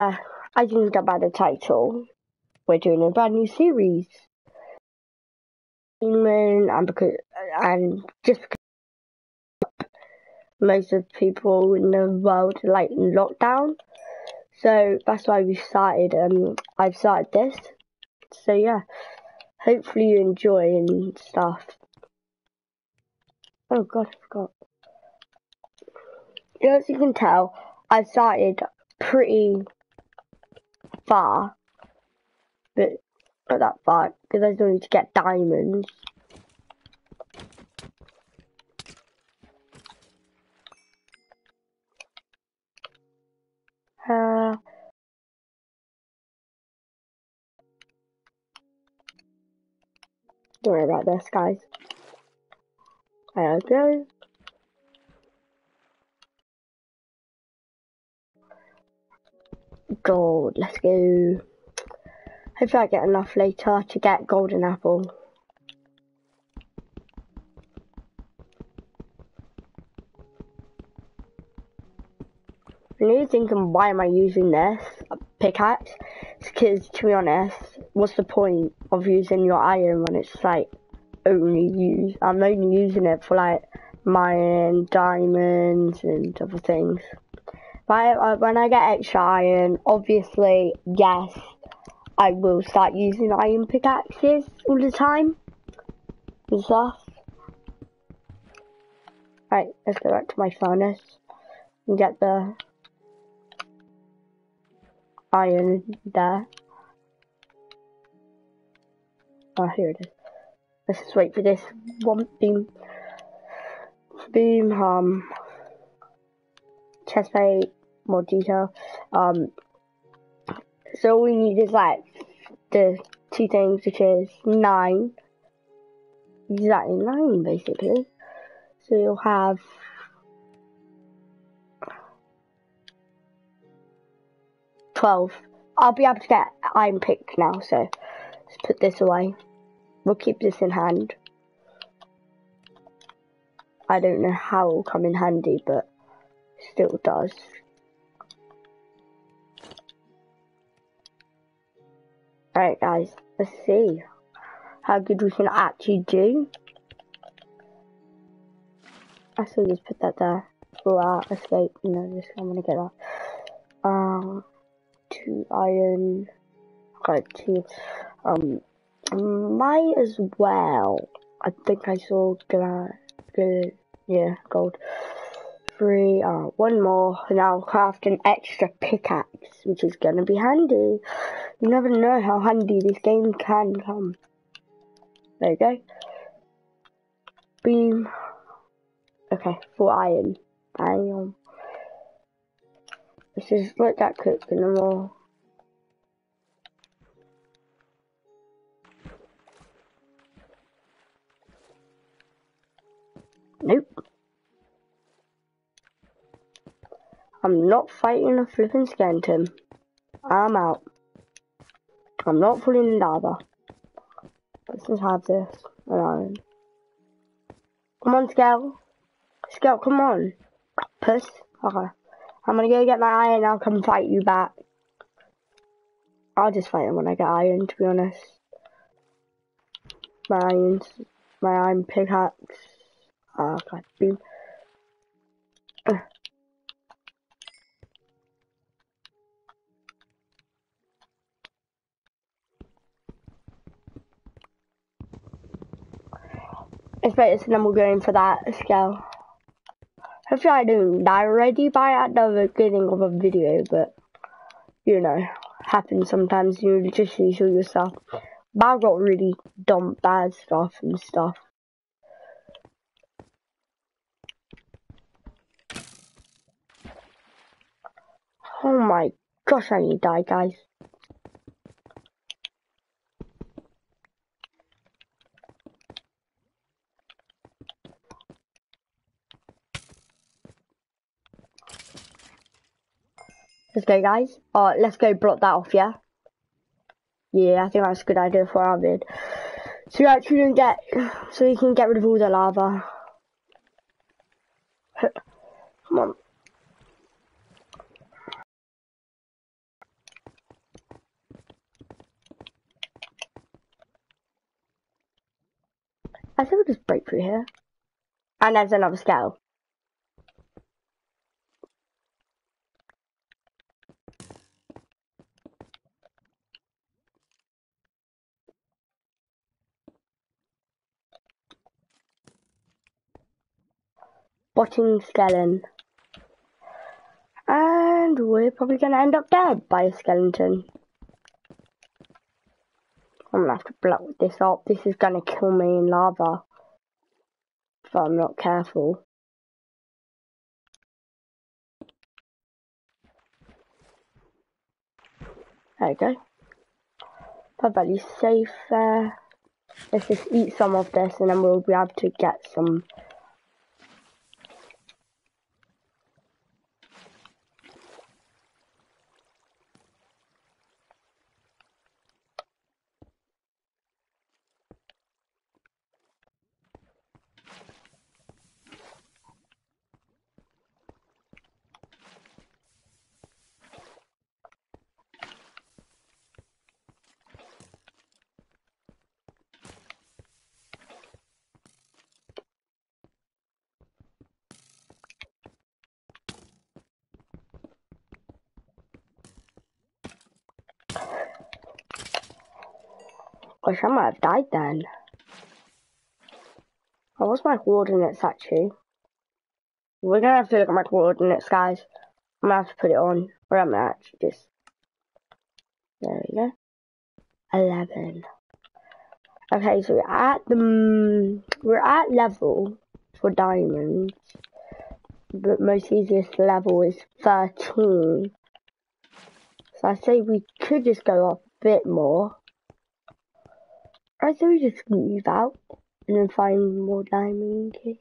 uh, you can get by the title, we're doing a brand new series. And because and just because most of people in the world like in lockdown, so that's why we started. Um, I've started this. So yeah, hopefully you enjoy and stuff. Oh god, I forgot. As you can tell, I started pretty far, but not that far because I still need to get diamonds. Uh, don't worry about this, guys. I we go. Gold, let's go. Hopefully I get enough later to get golden apple. And you're thinking, why am I using this pickaxe? Because, to be honest, what's the point of using your iron when it's like only use? I'm only using it for like mining, diamonds, and other things. But when I get extra iron, obviously, yes, I will start using iron pickaxes all the time and stuff. Right, let's go back to my furnace and get the iron there. Oh, here it is. Let's just wait for this one beam. Beam, um, chest plate, more detail. Um, so we need is like the two things, which is nine. Exactly nine, basically. So you'll have twelve. I'll be able to get iron pick now, so let's put this away. We'll keep this in hand. I don't know how it will come in handy, but still does. Alright guys, let's see how good we can actually do. I still just put that there for our escape. No, just I'm gonna get that. Um, two iron, got two. Um, might as well. I think I saw good, yeah, gold. Three, uh, one more, and I'll craft an extra pickaxe, which is gonna be handy. You never know how handy this game can come. There you go. Beam. Okay, for iron. Iron. Let's just let that cook in the more. I'm not fighting a flipping skeleton. I'm out. I'm not pulling lava. Let's just have this alone. Come on, Scout. Scout, come on. Puss. Okay. I'm gonna go get my iron, I'll come fight you back. I'll just fight him when I get iron, to be honest. My iron, my iron pickaxe. Oh, God, boom. It's better than we're going for that scale. Hopefully I don't die already by at the beginning of a video, but you know, happens sometimes. You just use yourself. But I got really dumb bad stuff and stuff. Oh my gosh, I need to die, guys. Let's go, guys. Alright, let's go block that off, yeah? Yeah, I think that's a good idea for our mid. So we actually don't get, so we can get rid of all the lava. Come on. I think we'll just break through here. And there's another scale. Skeleton. And we're probably gonna end up dead by a skeleton. I'm gonna have to block this up. This is gonna kill me in lava. If I'm not careful. There we go. Perfectly safe there. Let's just eat some of this and then we'll be able to get some Wish I might have died then. Oh, what's my coordinates actually? We're gonna have to look at my coordinates, guys. I'm gonna have to put it on. Where am I actually just... There we go. 11. Okay, so we're at the... Mm, we're at level for diamonds. But most easiest level is 13. So I say we could just go up a bit more. I say we just move out and then find more diamond key.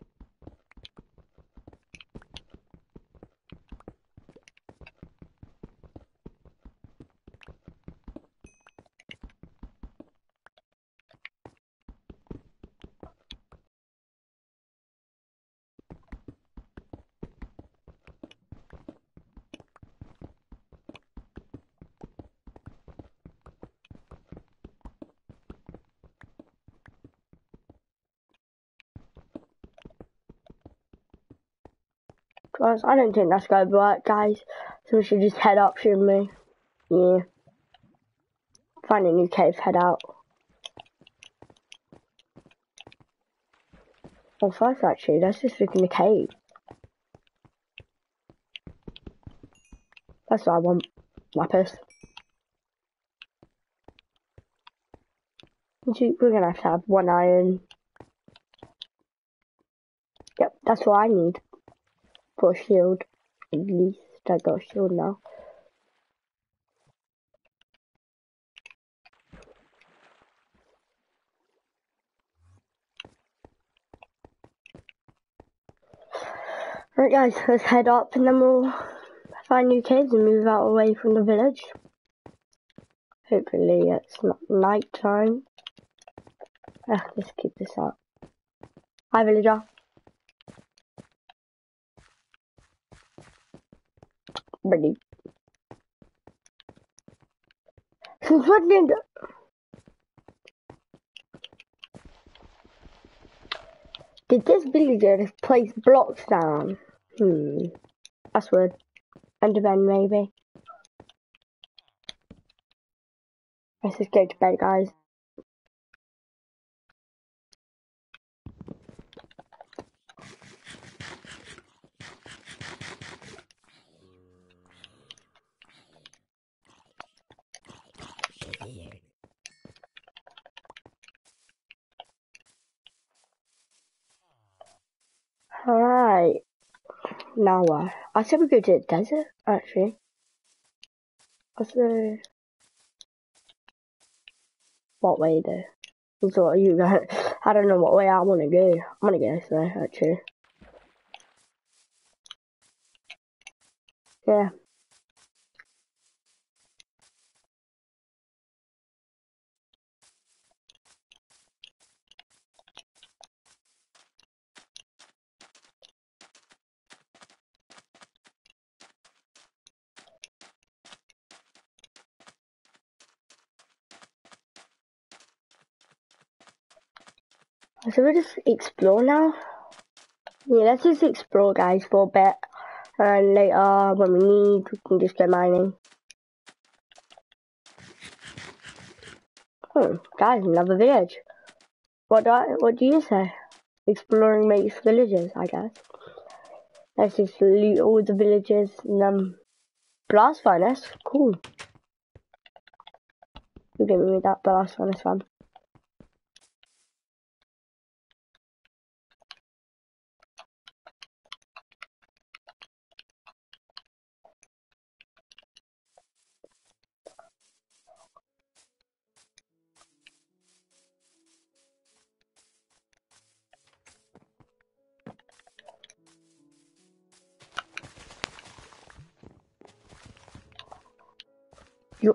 I don't think that's gonna work, guys. So we should just head up, shouldn't we? Yeah. Find a new cave, head out. Oh, well, first, actually, let's just look in the cave. That's what I want. Lapis. We're gonna have to have one iron. Yep, that's what I need for shield. At least I got shield now. Right guys, let's head up and then we'll find new caves and move out away from the village. Hopefully it's not night time. Ah, let's keep this up. Hi villager. Ready. Since when did... Did this villager place blocks down? Hmm. That's weird. Enderman, maybe. Let's just go to bed, guys. Alright. Now uh, what? I said we go to the desert, actually. What's the... What way there? So what you guys... I don't know what way I want to go. I'm gonna go this way, actually. Yeah. So we just explore now. Yeah, let's just explore, guys, for a bit. And later, when we need, we can just go mining. Hmm, guys, another village. What do I, what do you say? Exploring makes villages, I guess. Let's just loot all the villages and um blast furnace. Cool. You give me that blast furnace one. 有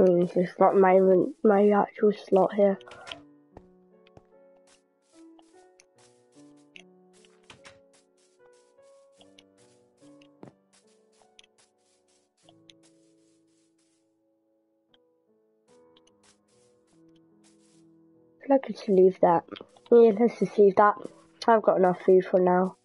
Hmm, is not my my actual slot here. I I should leave that. Yeah, let's just leave that. I've got enough food for now.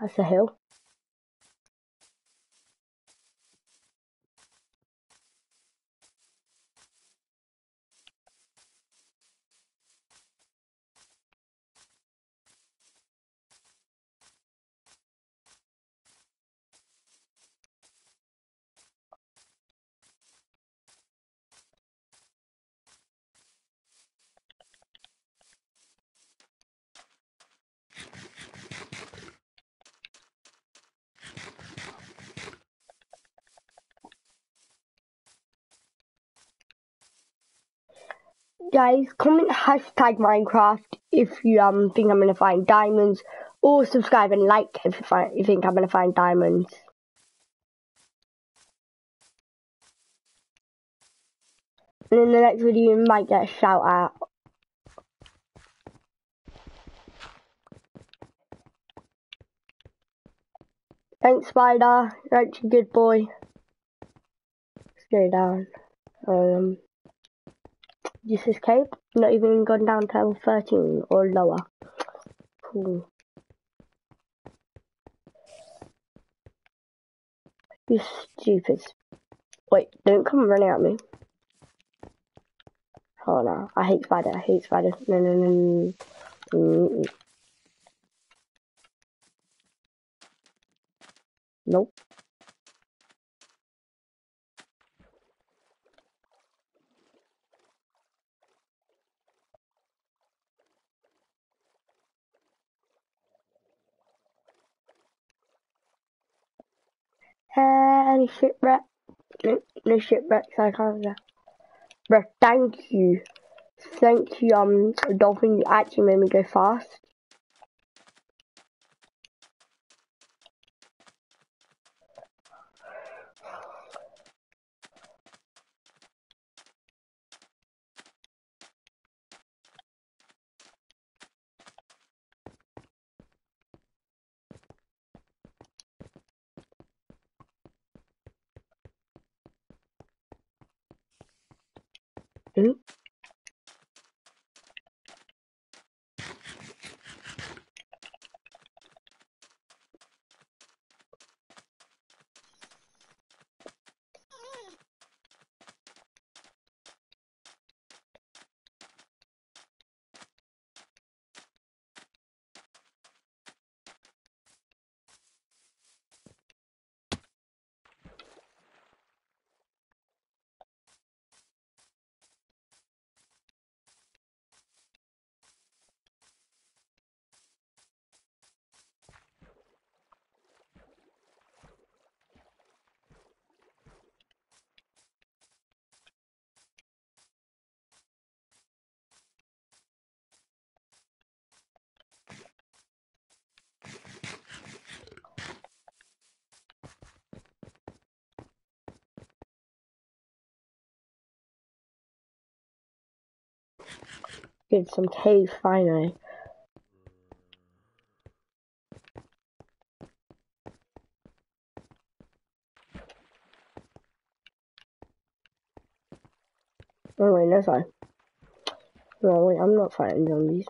That's a hill. Guys, comment hashtag Minecraft if you um think I'm gonna find diamonds, or subscribe and like if you, find, you think I'm gonna find diamonds. And in the next video, you might get a shout out. Thanks, Spider. You're actually a good boy. Let's go down. Um, just escape. Not even gone down to level 13 or lower. Cool. You stupid. Wait, don't come running at me. Oh no, I hate spider, I hate spiders. No, no, no, no. Mm -mm. Nope. Uh, any shipwreck? No, no shipwrecks, I can't. Bro, thank you. Thank you, um, Dolphin, you actually made me go fast. Get some cave finally. Oh wait, that's fine. No wait, I'm not fighting zombies.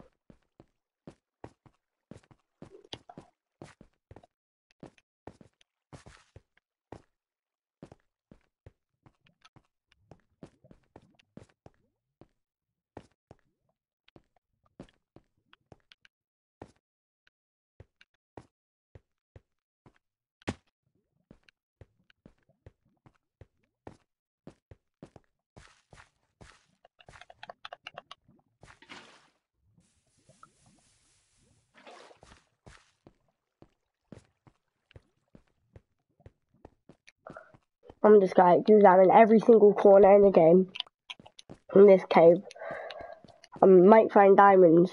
I'm just to examine every single corner in the game. In this cave. I might find diamonds.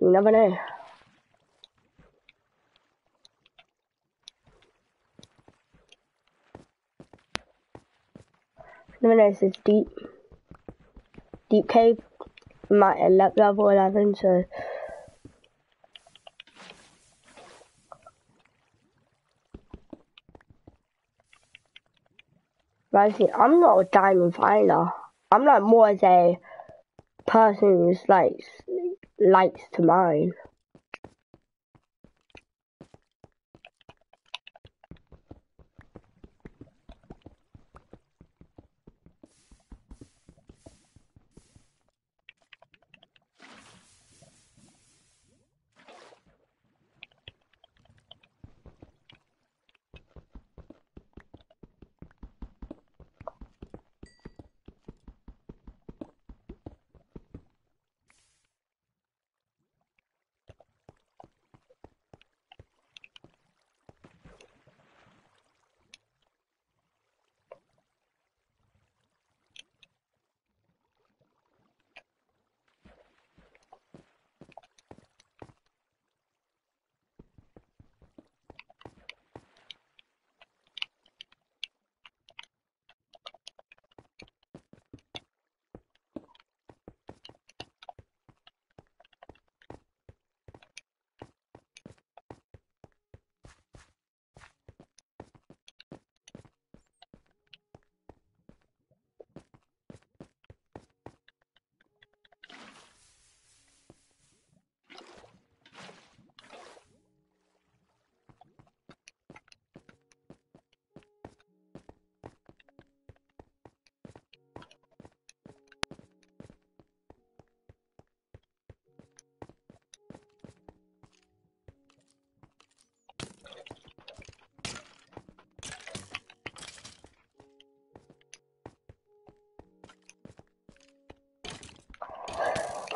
You never know. Never know, this deep. Deep cave. I'm at level 11, so I'm not a diamond finder. I'm like more as a person who's like likes to mine.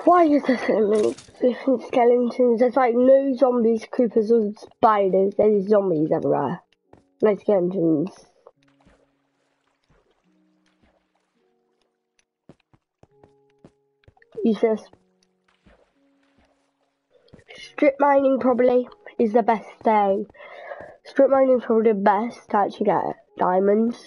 Why is there so many different skeletons? There's like no zombies, creepers, or spiders. There's zombies everywhere. No skeletons. Useless. Strip mining probably is the best thing. Strip mining is probably the best to actually get diamonds.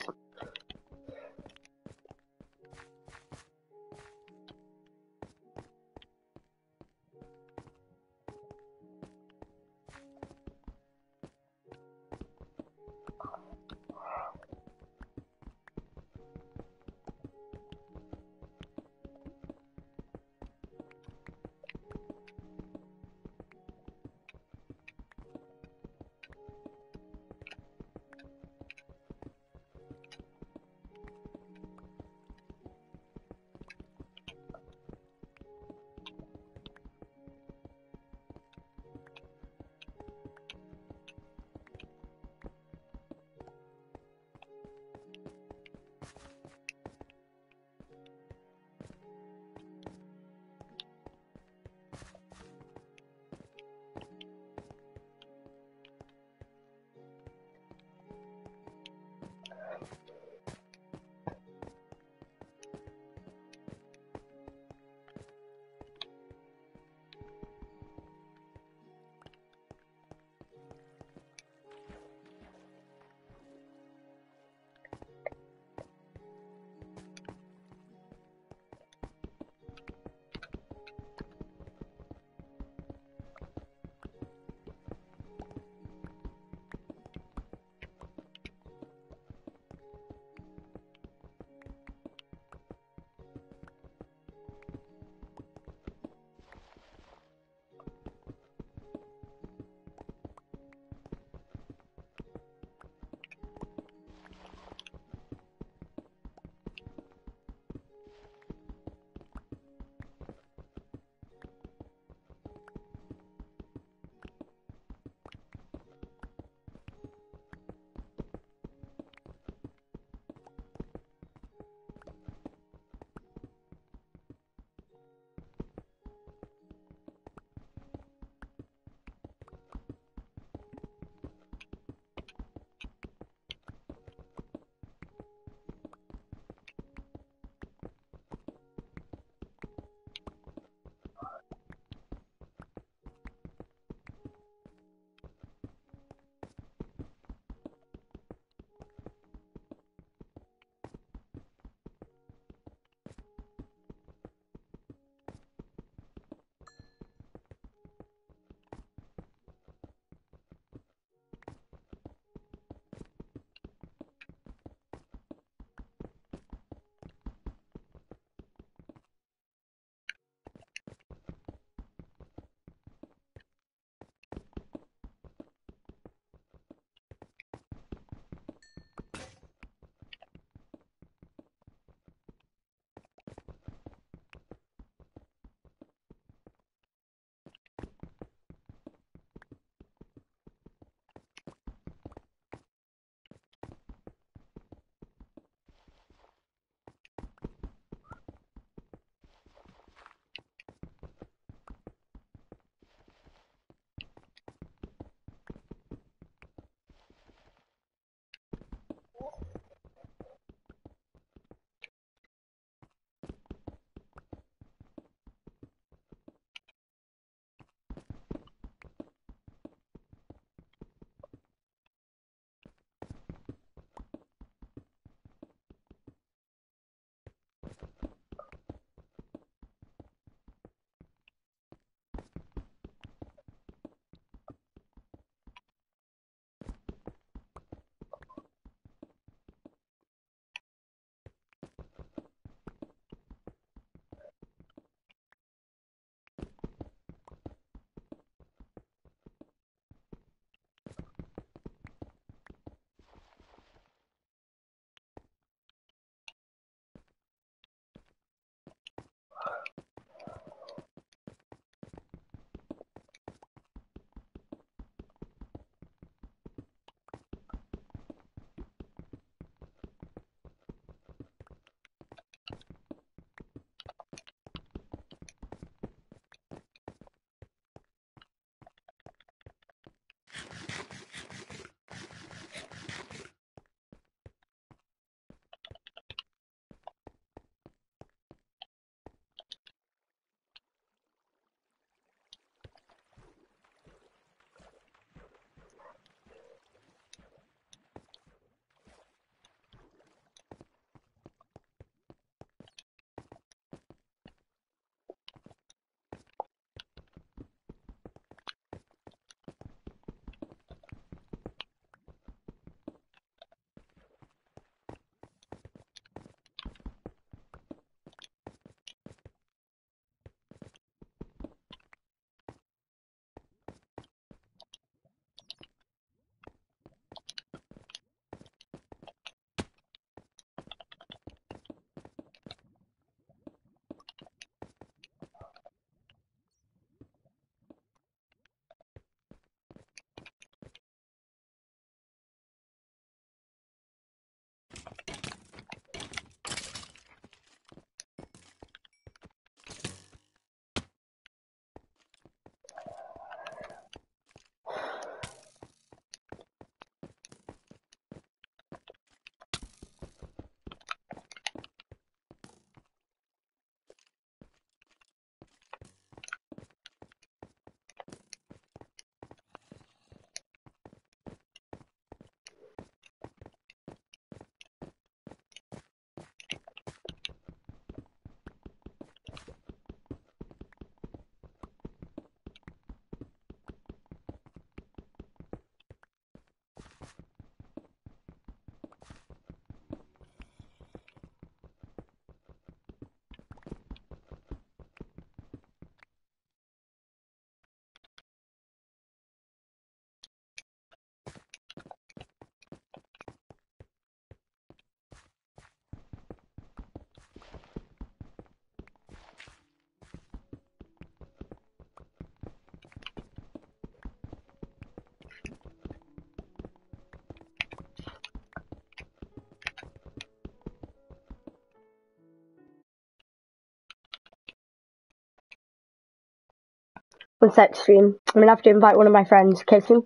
One sec, stream. I'm gonna have to invite one of my friends. Soon.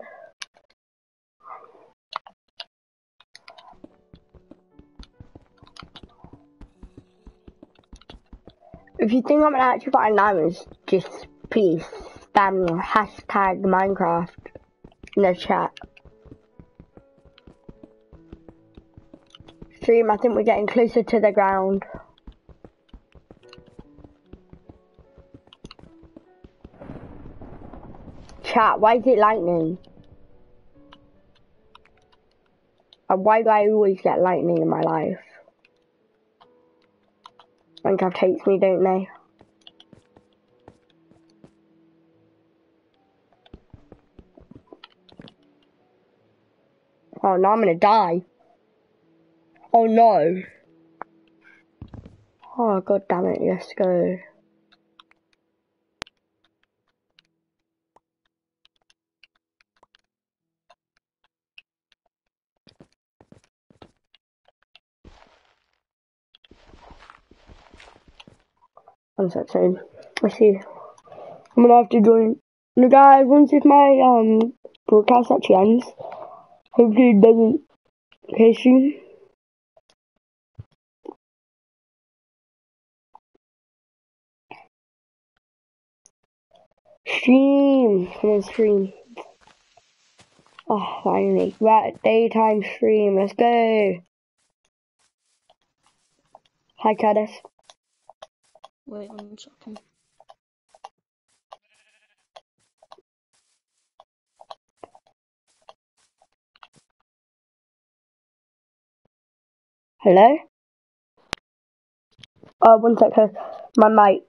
If you think I'm gonna actually find diamonds, just please spam hashtag Minecraft in the chat. Stream, I think we're getting closer to the ground. Chat, why is it lightning? And why do I always get lightning in my life? Minecraft hates me, don't they? Oh, now I'm gonna die. Oh no. Oh god damn it, let's go. One second. I see. I'm gonna have to join. No, guys, once if my um broadcast actually ends, hopefully it doesn't case you. Stream, come on, stream. Oh, finally, right, daytime stream. Let's go. Hi, Caddis. Wait one second. Hello? Oh, one sec, uh, my mic.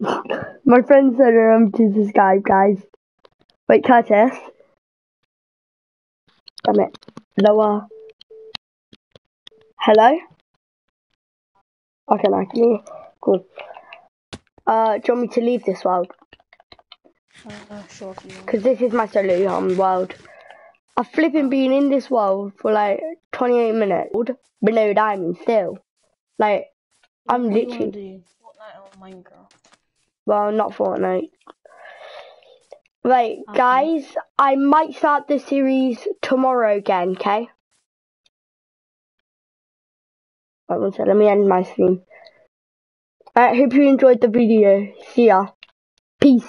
my friend said um to subscribe, guys. Wait, Curtis. Damn it. Lower. Hello? Okay, can you? Cool. Uh, do you want me to leave this world? Uh, sure. if you want. Because this is my solo um, world. I've flipping been in this world for like 28 minutes, but no diamonds still. Like, I'm What do you? Fortnite or Minecraft? well, not Fortnite. Right, Okay. guys, I might start the series tomorrow again, okay? One sec, let me end my stream. I hope you enjoyed the video. See ya. Peace.